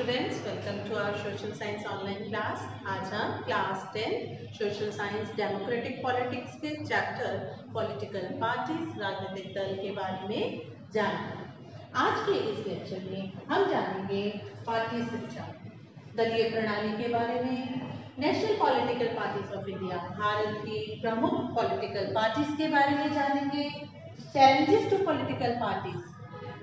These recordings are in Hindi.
Students welcome to our social science online class आज हम class ten social science democratic politics के चैप्टर पॉलिटिकल पार्टीज़ राजनीतिक दल के बारे में जानेंगे। आज के इस लेक्चर में हम जानेंगे पार्टी शिक्षा, दलीय प्रणाली के बारे में national political parties of India Bharat की प्रमुख पॉलिटिकल पार्टीज़ के बारे में जानेंगे challenges to political parties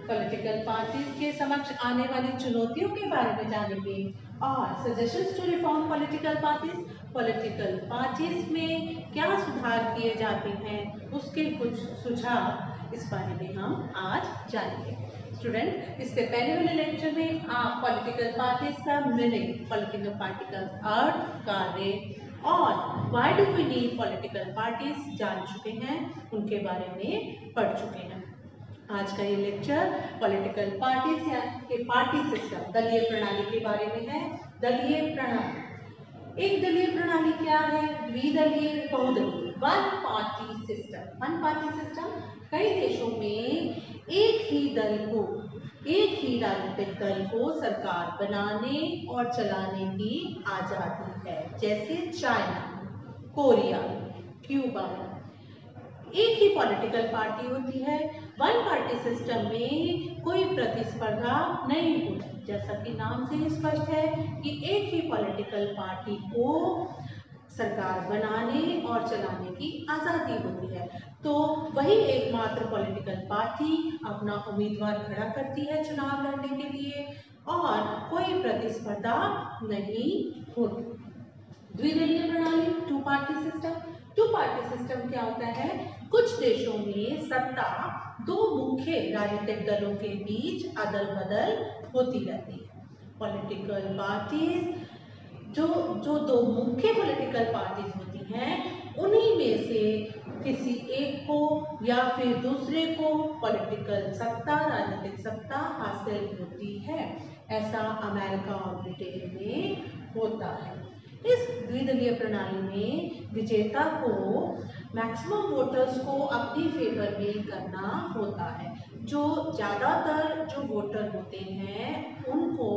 political parties के समक्ष आने वाली चुनौतियों के बारे में जानेंगे और suggestions to reform political parties political parties में क्या सुधार किए जाते हैं, उसके कुछ सुझाव इस बारे में हम आज जानेंगे। स्टूडेंट इससे पहले वाले लेक्चर में आप पॉलिटिकल पार्टीज़ का मीनिंग पॉलिटिकल पार्टी का अर्थ कार्य, और why do we need political parties जान चुके हैं, उनके बारे में पढ़ चुके हैं। आज का ये लेक्चर पॉलिटिकल पार्टीज़ के पार्टी सिस्टम दलीय प्रणाली के बारे में है। दलीय प्रणाली। एक दलीय प्रणाली क्या है? द्विदलीय, बहुदलीय। One party system one party system कई देशों में एक ही दल को, एक ही राजनीतिक दल को सरकार बनाने और चलाने की आज़ादी है। जैसे चाइना, कोरिया, क्यूबा। एक ही पॉलिटिकल पार्टी होती है। वन पार्टी सिस्टम में कोई प्रतिस्पर्धा नहीं होती। जैसा कि नाम से स्पष्ट है कि एक ही पॉलिटिकल पार्टी को सरकार बनाने और चलाने की आज़ादी होती है। तो वही एकमात्र पॉलिटिकल पार्टी अपना उम्मीदवार खड़ा करती है चुनाव लड़ने के लिए और कोई प्रतिस्पर्धा नहीं होती। द्विदलीय प्रणाली two party system two party system क्या होता है? कुछ देशों में सत्ता दो मुख्य राजनीतिक दलों के बीच अदल बदल होती रहती है। पॉलिटिकल पार्टीज़ जो जो दो मुख्य पॉलिटिकल पार्टीज़ होती हैं, उन्हीं में से किसी एक को या फिर दूसरे को पॉलिटिकल सत्ता, राजनीतिक सत्ता हासिल होती है। ऐसा अमेरिका और ब्रिटेन में होता है। इस द्विदलीय प्रणाली में विजेता को मैक्सिमम वोटर्स को अपनी फेवर में करना होता है। जो ज़्यादातर जो वोटर होते हैं, उनको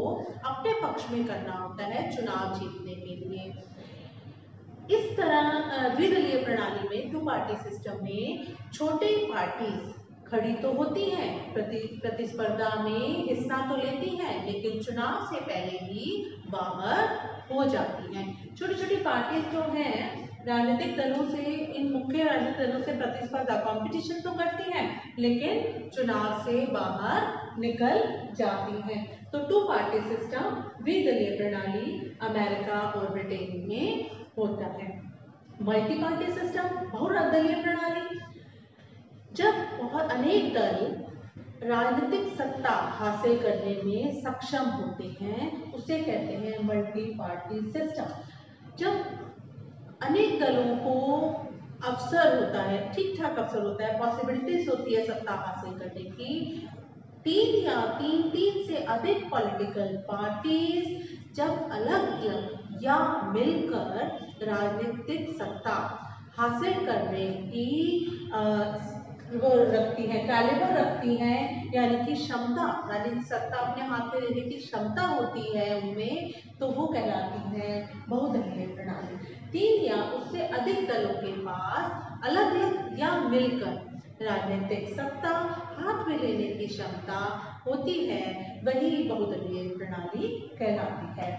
अपने पक्ष में करना होता है चुनाव जीतने के लिए। इस तरह द्विदलीय प्रणाली में टू पार्टी सिस्टम में छोटे पार्टीज़ खड़ी तो होती हैं, प्रति, प्रतिस्पर्धा में हिस्सा तो लेती हैं, लेकिन चुनाव से पहले ही बाहर हो जाती हैं। छोटी छोटी पार्टीज़ जो हैं, राजनीतिक दलों से, इन मुख्य राजनीतिक दलों से प्रतिस्पर्धा कंपटीशन तो करती हैं, लेकिन चुनाव से बाहर निकल जाती हैं। तो टू पार्टी सिस्टम द्विदलीय प्रणाली अमेरिका और ब्रिटेन में होता है। मल्टी पार्टी सिस्टम बहुदलीय प्रणाली। जब बहुत अनेक दल राजनीतिक सत्ता हासिल करने में सक्षम होते हैं, उसे कहते हैं मल्टी पार्टी सिस्टम जब अनेक दलों को अवसर होता है ठीक ठाक अवसर होता है पॉसिबिलिटीज होती है सत्ता हासिल करने की, तीन या तीन तीन से अधिक पॉलिटिकल पार्टीज़ जब अलग अलग या मिलकर राजनीतिक सत्ता हासिल करने की वो रखती हैं कैलिबर रखती हैं, यानी कि क्षमता, यानी सत्ता अपने हाथ में लेने की क्षमता होती है उनमें तो वो कहलाती है बहुदलीय प्रणाली। तीन या उससे अधिक दलों के पास अलग अलग या मिलकर राजनीतिक सत्ता, हाथ में लेने की क्षमता होती है, वही बहुदलीय प्रणाली कहलाती है।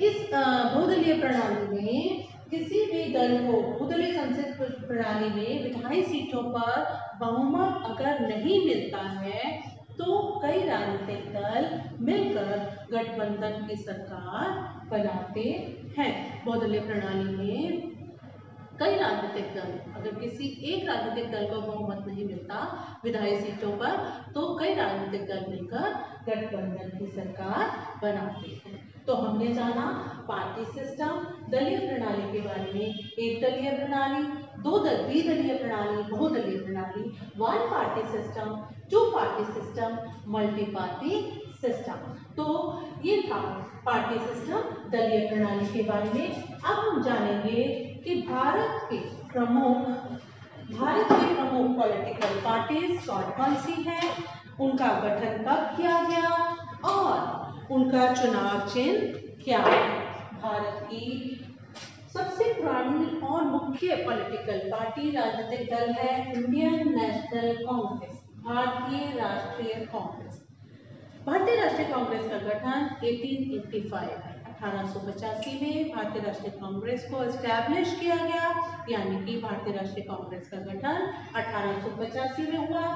इस बहुदलीय प्रणाली में किसी भी दल को बहुदलीय संसद प्रणाली में विधायी सीटों पर बहुमत अगर नहीं मिलता है तो कई राजनीतिक दल मिलकर गठबंधन की सरकार बनाते हैं। बहुदलीय प्रणाली में कई राजनीतिक दल, अगर किसी एक राजनीतिक दल को बहुमत नहीं मिलता विधायी सीटों पर तो कई राजनीतिक दल मिलकर गठबंधन की सरकार बनाते हैं। तो हमने जाना पार्टी सिस्टम, दलीय प्रणाली के बारे में, एक दलीय प्रणाली, दो दल द्विदलीय प्रणाली बहुदलीय प्रणाली one party system two party system multi party system तो ये था पार्टी सिस्टम दलीय प्रणाली के बारे में। अब हम जानेंगे कि भारत के प्रमुख, भारत के प्रमुख पॉलिटिकल पार्टीज़ कौन कौन सी हैं? उनका गठन कब किया गया? और उनका चुनाव चिन्ह क्या है? भारत की सबसे पुरानी और मुख्य पॉलिटिकल पार्टी राजनीतिक दल है इंडियन नेशनल कांग्रेस भारतीय राष्ट्रीय कांग्रेस। भारतीय राष्ट्रीय कांग्रेस का गठन 1885 1885 में भारतीय राष्ट्रीय कांग्रेस को एस्टैब्लिश किया गया, यानी कि भारतीय राष्ट्रीय कांग्रेस का गठन 1885 में हुआ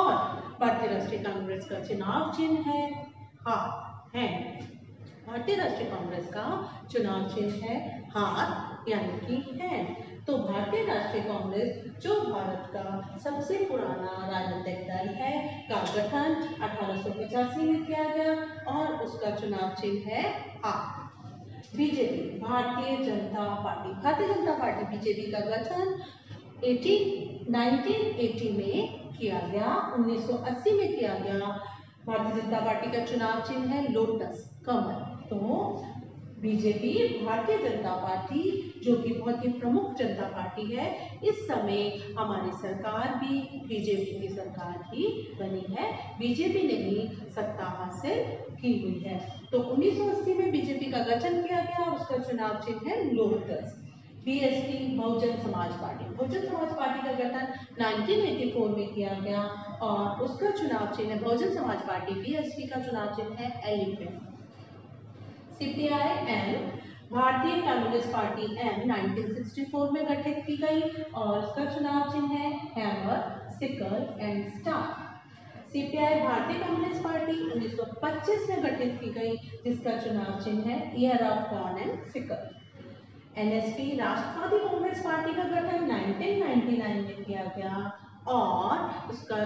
और भारतीय राष्ट्रीय कांग्रेस का चुनाव चिन्ह है। हाथ है। भारतीय राष्ट्रीय कांग्रेस का चुनाव चिन्ह है, हाथ यानी कि है तो भारतीय राष्ट्रीय कांग्रेस, जो भारत का सबसे पुराना राजनीतिक दल है, का गठन अठारह में किया गया और उसका चुनाव चिन्ह है, हाथ। BJP, Bharatiya Janata party, Bharatiya Janata party BJP का गठन 18 1980 में किया गया 1980 में किया गया भारतीय जनता पार्टी का चुनाव चिन्ह है लोटस, कमल। तो बीजेपी भारतीय जनता पार्टी, जो कि बहुत ही प्रमुख जनता पार्टी है, इस समय हमारी सरकार भी बीजेपी की सरकार ही बनी है। बीजेपी ने भी सत्ता हासिल की हुई है। तो 1980 में बीजेपी का गठन किया गया और उसका चुनाव चिन्ह है lotus. BSP Bahujan Samaj party. Bahujan Samaj party का गठन 1984 में किया गया और उसका चुनाव चिन्ह है बहुजन समाज पार्टी बीएसपी का चुनाव चिन्ह है एलिफेंट सीपीआई एम भारतीय कम्युनिस्ट पार्टी एम 1964 में गठित की गई और उसका चुनाव चिन्ह है hammer sickle and star CPI भारतीय कम्युनिस्ट पार्टी 1925 में गठित की गई, जिसका चुनाव चिन्ह है ear of corn and sickle NSP Rashtravadi Congress party का गठन 1999 में किया गया और उसका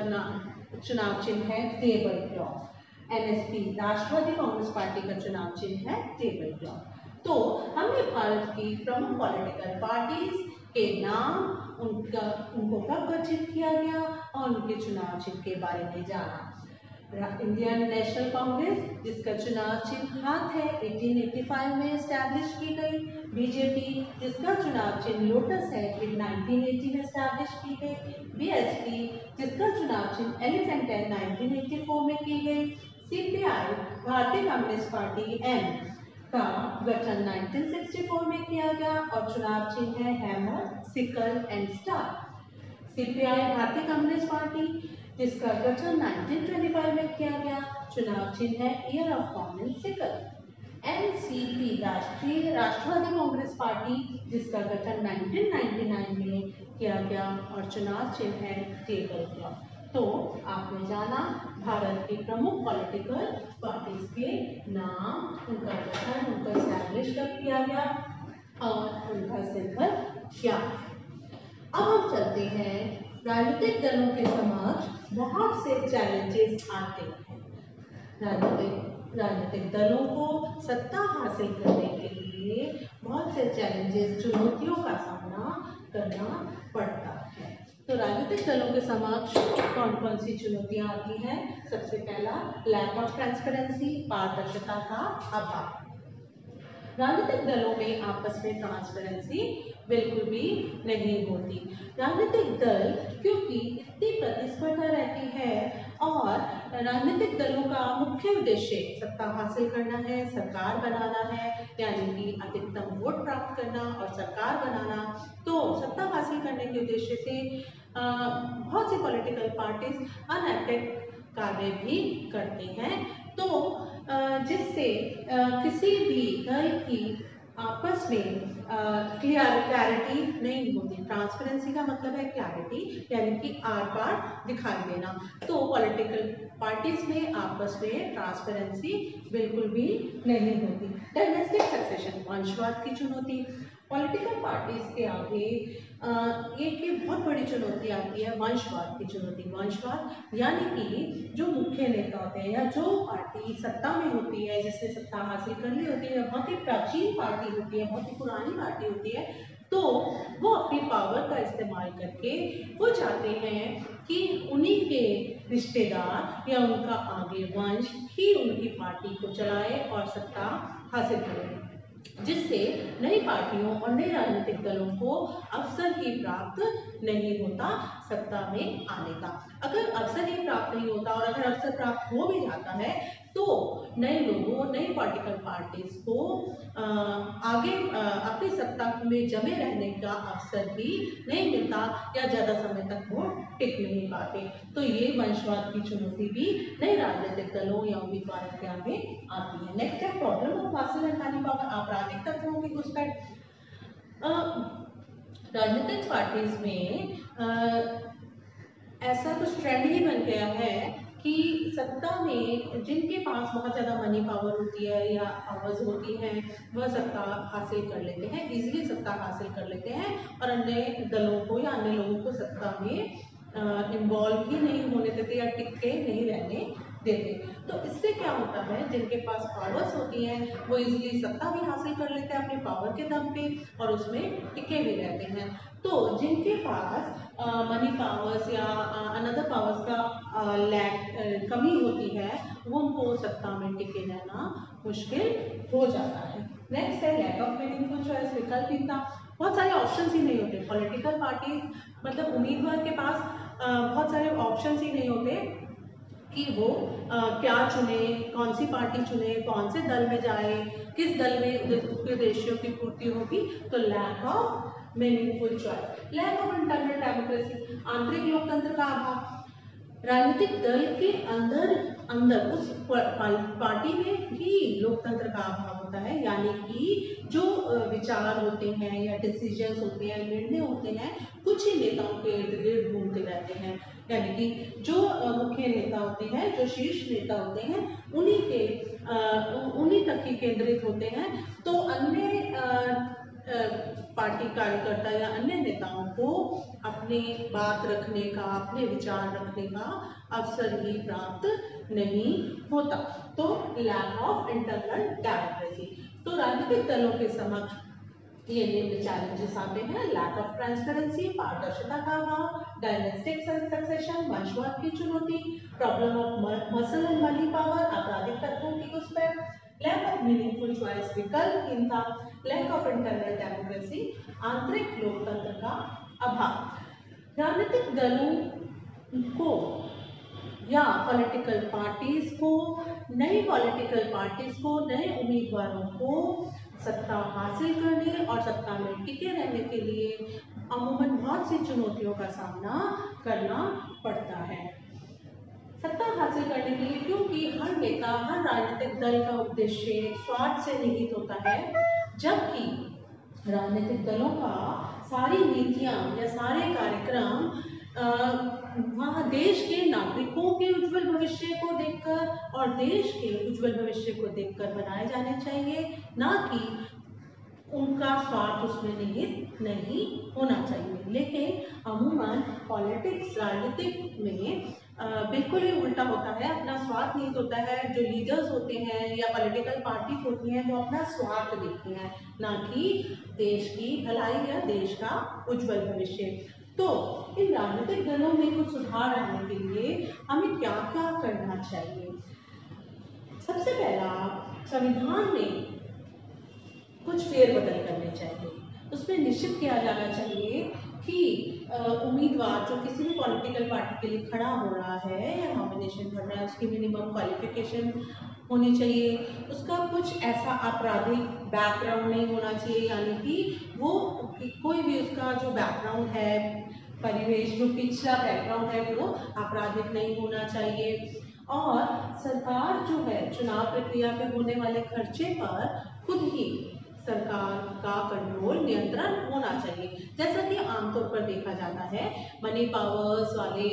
चुनाव चिन्ह है टेबल क्लॉथ एनएसपी राष्ट्रवादी कांग्रेस पार्टी का चुनाव चिन्ह है टेबल क्लॉथ तो हमने भारत की प्रमुख पॉलिटिकल पार्टीज़ के नाम, उनका, उनको कब गठित किया गया और उनके चुनाव चिन्ह के बारे में जाना। इंडियन नेशनल कांग्रेस जिसका चुनाव चिन्ह हाथ है 1885 में स्टैब्लिश की गई। बीजेपी जिसका चुनाव चिन्ह लोटस है फिर 1980 में स्टैब्लिश की गई। बीएसपी जिसका चुनाव चिन्ह एलिफेंट है 1984 में की गई। सीपीआई भारतीय कम्युनिस्ट पार्टी एम का गठन 1964 में किया गया और चुनाव चिन्ह है hammer sickle and star CPI भारतीय कम्युनिस्ट पार्टी जिसका गठन 1925 में किया गया, चुनाव चिन्ह है ear of common sickle NCP राष्ट्रीय, राष्ट्रवादी कांग्रेस पार्टी, जिसका गठन 1999 में किया गया और चुनाव चिन्ह है टेबल क्लॉक तो आपने जाना भारत की प्रमुख पॉलिटिकल पार्टीज़ के नाम, उनका गठन, उनका स्टैब्लिश कब किया गया और उनका सिंबल क्या अब हम चलते हैं राजनीतिक दलों के समक्ष बहुत से चैलेंजेस आते हैं। राजनीतिक राजनीतिक दलों को सत्ता हासिल करने के लिए बहुत से चैलेंजेस चुनौतियों का सामना करना पड़ता है। तो राजनीतिक दलों के समक्ष कौन कौन सी चुनौतियाँ आती हैं? सबसे पहला लैक ऑफ़ ट्रांसपेरेंसी पारदर्शिता का अभाव। राजनीतिक दलों में आपस में ट्रांसपेरेंसी बिल्कुल भी नहीं होती। राजनीतिक दल, क्योंकि इतनी प्रतिस्पर्धा रहती है और राजनीतिक दलों का मुख्य उद्देश्य सत्ता हासिल करना है, सरकार बनाना है, यानी कि अधिकतम वोट प्राप्त करना और सरकार बनाना। तो सत्ता हासिल करने के उद्देश्य से बहुत सी पॉलिटिकल पार्टीज़ अनैतिक कार्य भी करते हैं। तो जिससे किसी भी दल की आपस में क्लियर क्लैरिटी नहीं होती। ट्रांसपेरेंसी का मतलब है क्लैरिटी यानी कि आर पार दिखाई देना। तो पॉलिटिकल पार्टीज़ में, आपस में ट्रांसपेरेंसी बिल्कुल भी नहीं होती। डायनेस्टिक सक्सेशन वंशवाद की चुनौती। पॉलिटिकल पार्टीज़ के आगे एक बहुत बड़ी चुनौती आती है वंशवाद की चुनौती। वंशवाद यानी कि जो मुख्य नेता होते हैं या जो पार्टी सत्ता में होती है, जिसने सत्ता हासिल कर ली होती है, बहुत ही प्राचीन पार्टी होती है, बहुत ही पुरानी पार्टी होती है तो वो अपनी पावर का इस्तेमाल करके वो चाहते हैं कि उन्हीं के रिश्तेदार या उनका आगे वंश ही उनकी पार्टी को चलाए और सत्ता हासिल करें। जिससे नई पार्टियों और नए राजनीतिक दलों को अवसर ही प्राप्त नहीं होता सत्ता में आने का। अगर अवसर ही प्राप्त नहीं होता और अगर अवसर प्राप्त हो भी जाता है तो नए लोगों नई पॉलिटिकल पार्टीज़ को आ, आगे अपनी सत्ता में जमे रहने का अवसर भी नहीं मिलता या ज़्यादा समय तक वो टिक नहीं पाते। तो ये वंशवाद की चुनौती भी नए राजनीतिक दलों या उम्मीदवारों के आगे आती है। नेक्स्ट है problem of muscle and power आपराधिक तत्वों की घुसपैठ राजनीतिक पार्टीज़ में आ, ऐसा कुछ ट्रेंड ही बन गया है कि सत्ता में जिनके पास बहुत ज़्यादा मनी पावर होती है या पावर्स होती हैं, वह सत्ता हासिल कर लेते हैं इजीली सत्ता हासिल कर लेते हैं और अन्य दलों को या अन्य लोगों को सत्ता में इन्वॉल्व ही नहीं होने देते या टिके नहीं रहने देते तो इससे क्या होता है, जिनके पास पावर्स होती हैं, वो इजीली सत्ता भी हासिल कर लेते हैं अपने पावर के दम पे और उसमें टिके भी रहते हैं। तो जिनके पास मनी पावर्स या अनदर पावर्स का लैक कमी होती है, वो उनको सत्ता में टिके रहना मुश्किल हो जाता है। नेक्स्ट है लैक ऑफ़ मीनिंगफुल चॉइस विकल्पहीनता बहुत सारे ऑप्शन ही नहीं होते। पॉलिटिकल पार्टी मतलब उम्मीदवार के पास बहुत सारे ऑप्शन ही नहीं होते। कि वो आ, क्या चुने कौन सी पार्टी चुने कौन से दल में जाए किस दल में उसके उद्देश्यों की पूर्ति होगी तो lack of meaningful choice lack of internal democracy आंतरिक लोकतंत्र का अभाव. राजनीतिक दल के अंदर अंदर उस पार्टी में भी लोकतंत्र का अभाव होता है यानी कि जो विचार होते हैं या डिसीज़न होते हैं निर्णय होते हैं कुछ ही नेताओं के इर्द गिर्द घूमते रहते हैं. यानी कि जो मुख्य नेता होते हैं, जो शीर्ष नेता होते हैं, उन्हीं के उन्हीं तक ही केंद्रित होते हैं। तो अन्य पार्टी कार्यकर्ता या अन्य नेताओं को अपनी बात रखने का, अपने विचार रखने का अवसर ही प्राप्त नहीं होता। तो लैक ऑफ़ इंटरनल डेमोक्रेसी तो राजनीतिक दलों के समक्ष ये निम्न चैलेंजेस आते हैं लैक ऑफ़ ट्रांसपेरेंसी पारदर्शिता का अभाव डायनेस्टिक सक्सेशन वंशवाद की चुनौती problem of muscle and money power आपराधिक तत्वों की घुसपैठ लैक ऑफ़ मीनिंगफुल चॉइस विकल्पहीनता लैक ऑफ़ इंटरनल डेमोक्रेसी आंतरिक लोकतंत्र का अभाव। राजनीतिक दलों को या पॉलिटिकल पार्टीज़ को, नई पॉलिटिकल पार्टीज़ को, नए उम्मीदवारों को सत्ता हासिल करने और सत्ता में टिके रहने के लिए अमूमन बहुत सी चुनौतियों का सामना करना पड़ता है। सत्ता हासिल करने के लिए क्योंकि हर नेता, हर राजनीतिक दल का उद्देश्य स्वार्थ से निहित होता है, जबकि राजनीतिक दलों का सारी नीतियाँ या सारे कार्यक्रम वहाँ देश के नागरिकों के उज्जवल भविष्य को देखकर और देश के उज्जवल भविष्य को देखकर बनाए जाने चाहिए, ना कि उनका स्वार्थ उसमें निहित नहीं होना चाहिए। लेकिन अमूमन पॉलिटिक्स, राजनीतिक में बिल्कुल ही उल्टा होता है। अपना स्वार्थ निहित होता है, जो लीडर्स होते हैं या पॉलिटिकल पार्टी होती हैं, वो अपना स्वार्थ देखते हैं, ना कि देश की भलाई या देश का उज्जवल भविष्य। तो इन राजनीतिक दलों में कुछ सुधार आने के लिए हमें क्या क्या करना चाहिए? सबसे पहला, संविधान में कुछ फेरबदल करने चाहिए। उसमें निश्चित किया जाना चाहिए कि उम्मीदवार जो किसी भी पॉलिटिकल पार्टी के लिए खड़ा हो रहा है या नॉमिनेशन कर रहा है, उसकी मिनिमम क्वालिफिकेशन होनी चाहिए। उसका कुछ ऐसा आपराधिक बैकग्राउंड नहीं होना चाहिए, यानी कि वो कोई भी उसका जो बैकग्राउंड है, परिवेश, जो पिछला बैकग्राउंड है, वो आपराधिक नहीं होना चाहिए। और सरकार जो है, चुनाव प्रक्रिया पे होने वाले खर्चे पर खुद ही सरकार का कंट्रोल नियंत्रण होना चाहिए। जैसा कि आमतौर पर देखा जाता है मनी पावर्स वाले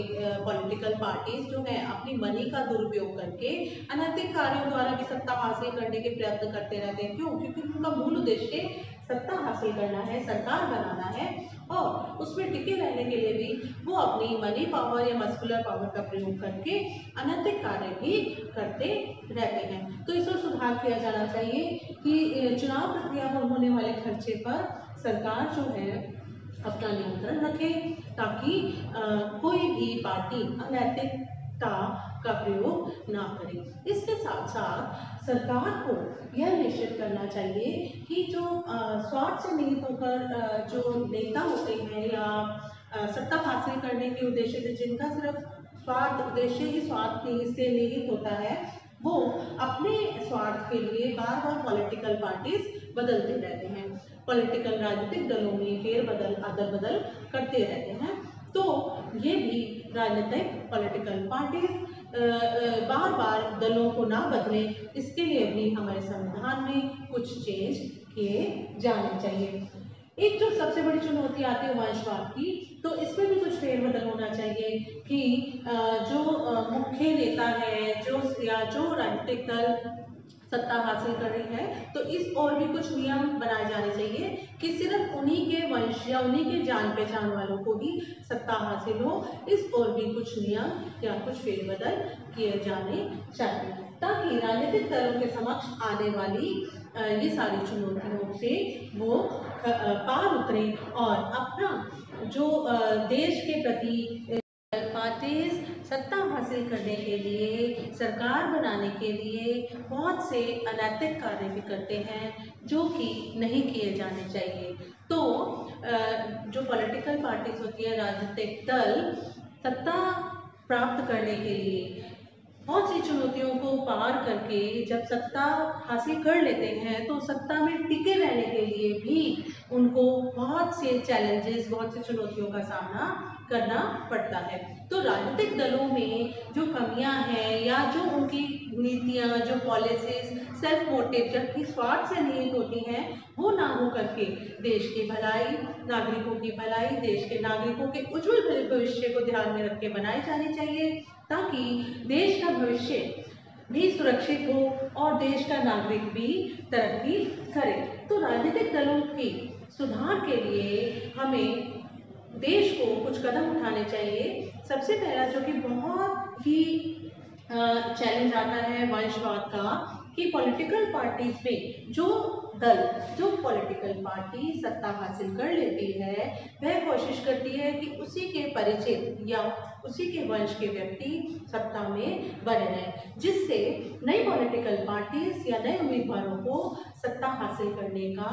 पॉलिटिकल पार्टीज़ जो है, अपनी मनी का दुरुपयोग करके अनैतिक कार्यों द्वारा भी सत्ता हासिल करने के प्रयत्न करते रहते हैं। क्यों? क्योंकि उनका मूल उद्देश्य सत्ता हासिल करना है, सरकार बनाना है। और उसमें टिके रहने के लिए भी वो अपनी मनी पावर या मस्कुलर पावर का प्रयोग करके अनंत कार्य भी करते रहते हैं। तो इस पर सुधार किया जाना चाहिए कि चुनाव प्रक्रिया पर होने वाले खर्चे पर सरकार जो है अपना नियंत्रण रखे ताकि आ, कोई भी पार्टी अनैतिकता का प्रयोग ना करे। इसके साथ साथ सरकार को यह निश्चित करना चाहिए कि जो स्वार्थ से निहित होकर जो नेता होते हैं या सत्ता हासिल करने के उद्देश्य से, जिनका सिर्फ़ स्वार्थ, उद्देश्य ही स्वार्थ से निहित होता है, वो अपने स्वार्थ के लिए बार बार पॉलिटिकल पार्टीज़ बदलते रहते हैं। पॉलिटिकल राजनीतिक दलों में फेर बदल बदल करते रहते हैं। तो ये भी राजनीतिक पॉलिटिकल पार्टीज़ बार बार दलों को ना बदले। इसके लिए भी हमारे संविधान में कुछ चेंज किए जाने चाहिए। एक जो सबसे बड़ी चुनौती आती है वंशवाद की तो इसमें भी कुछ फेरबदल होना चाहिए कि जो मुख्य नेता है, जो, या जो राजनीतिक दल सत्ता हासिल कर रही है। तो इस और भी कुछ नियम बनाए जाने चाहिए कि सिर्फ़ उन्हीं के वंश या उन्हीं के जान पहचान वालों को ही सत्ता हासिल हो। इस और भी कुछ नियम या कुछ फेरबदल किए जाने चाहिए, ताकि राजनीतिक दलों के समक्ष आने वाली ये सारी चुनौतियों से वो पार उतरे और अपना जो देश के प्रति हासिल करने के लिए, सरकार बनाने के लिए बहुत से अनैतिक कार्य भी करते हैं जो कि नहीं किए जाने चाहिए। तो जो पॉलिटिकल पार्टीज़ होती है, राजनीतिक दल, सत्ता प्राप्त करने के लिए, बहुत सी चुनौतियों को पार करके जब सत्ता हासिल कर लेते हैं तो सत्ता में टिके रहने के लिए भी उनको बहुत से चैलेंजेस बहुत सी चुनौतियों का सामना करना पड़ता है। तो राजनीतिक दलों में जो कमियाँ हैं या जो उनकी नीतियाँ, जो पॉलिसीज़ सेल्फ मोटिव जबकि स्वार्थ से निहित होती हैं, वो ना हो करके देश की भलाई, नागरिकों की भलाई, देश के नागरिकों के उज्जवल भविष्य को ध्यान में रख के बनाए जाने चाहिए, ताकि देश का भविष्य भी सुरक्षित हो और देश का नागरिक भी तरक्की करे। तो राजनीतिक दलों की सुधार के लिए हमें देश को कुछ कदम उठाने चाहिए। सबसे पहला जो कि बहुत ही चैलेंज आता है वंशवाद का, कि पॉलिटिकल पार्टीज़ में जो दल, जो पॉलिटिकल पार्टी सत्ता हासिल कर लेती है, वह कोशिश करती है कि उसी के परिचित या उसी के वंश के व्यक्ति सत्ता में बने रहें, जिससे नई पॉलिटिकल पार्टीज़ या नए उम्मीदवारों को सत्ता हासिल करने का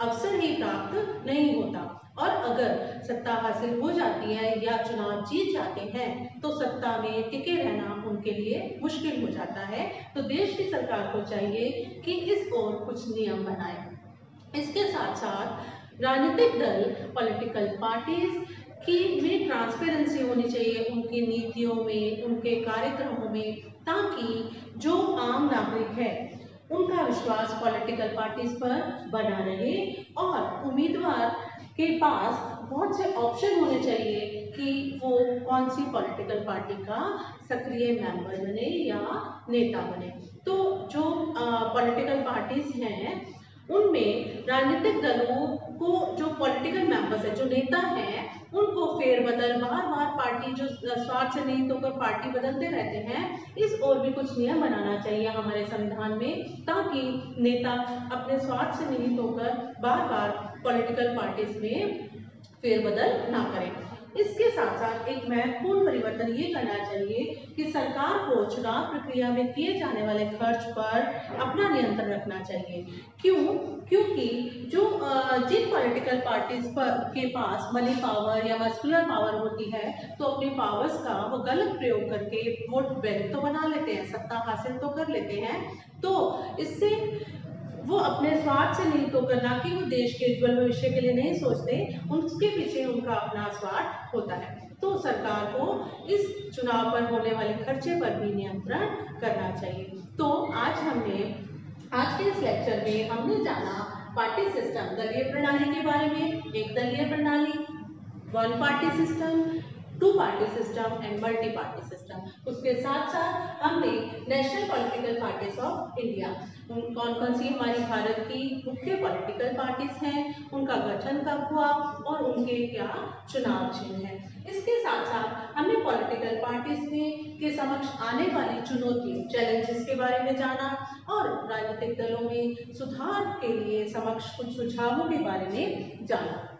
अवसर ही प्राप्त नहीं होता। और अगर सत्ता हासिल हो जाती है या चुनाव जीत जाते हैं तो सत्ता में टिके रहना उनके लिए मुश्किल हो जाता है। तो देश की सरकार को चाहिए कि इस ओर कुछ नियम बनाए। इसके साथ साथ राजनीतिक दल पॉलिटिकल पार्टीज़ की में ट्रांसपेरेंसी होनी चाहिए उनकी नीतियों में, उनके कार्यक्रमों में, ताकि जो आम नागरिक है उनका विश्वास पॉलिटिकल पार्टीज़ पर बना रहे और उम्मीदवार के पास बहुत से ऑप्शन होने चाहिए कि वो कौन सी पॉलिटिकल पार्टी का सक्रिय मेंबर बने या नेता बने। तो जो पॉलिटिकल पार्टीज़ हैं, उनमें राजनीतिक दलों को जो पॉलिटिकल मेंबर्स है, जो नेता हैं, उनको फेरबदल बार बार पार्टी जो, स्वार्थ से नहीं तो पार्टी बदलते रहते हैं, इस और भी कुछ नियम बनाना चाहिए हमारे संविधान में, ताकि नेता अपने स्वार्थ से निहित होकर बार बार पॉलिटिकल पार्टीज़ में फेरबदल ना करें। इसके साथ साथ एक महत्वपूर्ण परिवर्तन ये करना चाहिए कि सरकार को चुनाव प्रक्रिया में किए जाने वाले खर्च पर अपना नियंत्रण रखना चाहिए। क्यों? क्योंकि जो जिन पॉलिटिकल पार्टीज़ पर के पास मनी पावर या मस्कुलर पावर होती है तो अपनी पावर्स का वो गलत प्रयोग करके वोट बैंक तो बना लेते हैं, सत्ता हासिल तो कर लेते हैं। तो इससे वो अपने स्वार्थ से नहीं तो करना कि वो देश के उज्जवल भविष्य के लिए नहीं सोचते, उसके पीछे उनका अपना स्वार्थ होता है। तो सरकार को इस चुनाव पर होने वाले खर्चे पर भी नियंत्रण करना चाहिए। तो आज हमने, आज के इस लेक्चर में हमने जाना पार्टी सिस्टम दलीय प्रणाली के बारे में, एक दलीय प्रणाली one party system two party system and multi party system उसके साथ साथ हमने national political parties of India कौन कौन सी हमारी भारत की मुख्य पॉलिटिकल पार्टीज़ हैं, उनका गठन कब हुआ और उनके क्या चुनाव चिन्ह हैं। इसके साथ साथ हमने पॉलिटिकल पार्टीज़ में के समक्ष आने वाली चुनौतियों चैलेंजेस के बारे में जाना और राजनीतिक दलों में सुधार के लिए समक्ष कुछ सुझावों के बारे में जाना।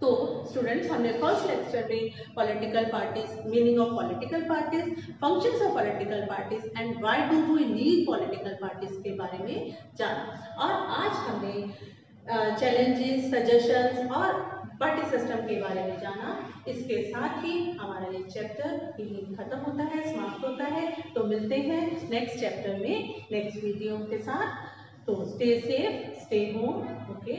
तो स्टूडेंट्स हमने फ़र्स्ट लेक्चर में political parties meaning of political parties functions of political parties and why do we need political parties के बारे में जाना। और आज हमने चैलेंजेस सजेशंस और पार्टी सिस्टम के बारे में जाना। इसके साथ ही हमारा ये चैप्टर यही खत्म होता है, समाप्त होता है। तो मिलते हैं नेक्स्ट चैप्टर में नेक्स्ट वीडियो के साथ। तो stay safe stay home okay